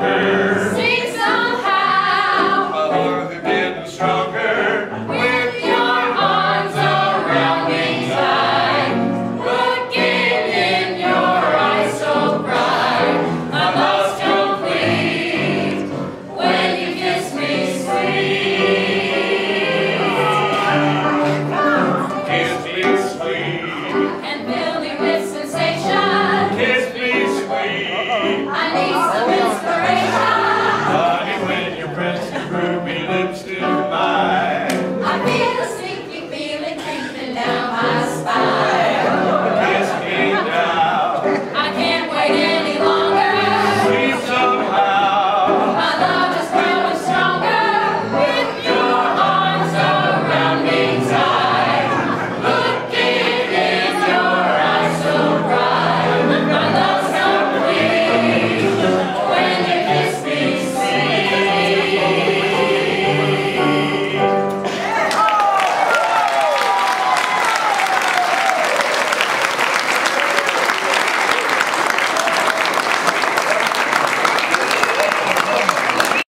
Amen.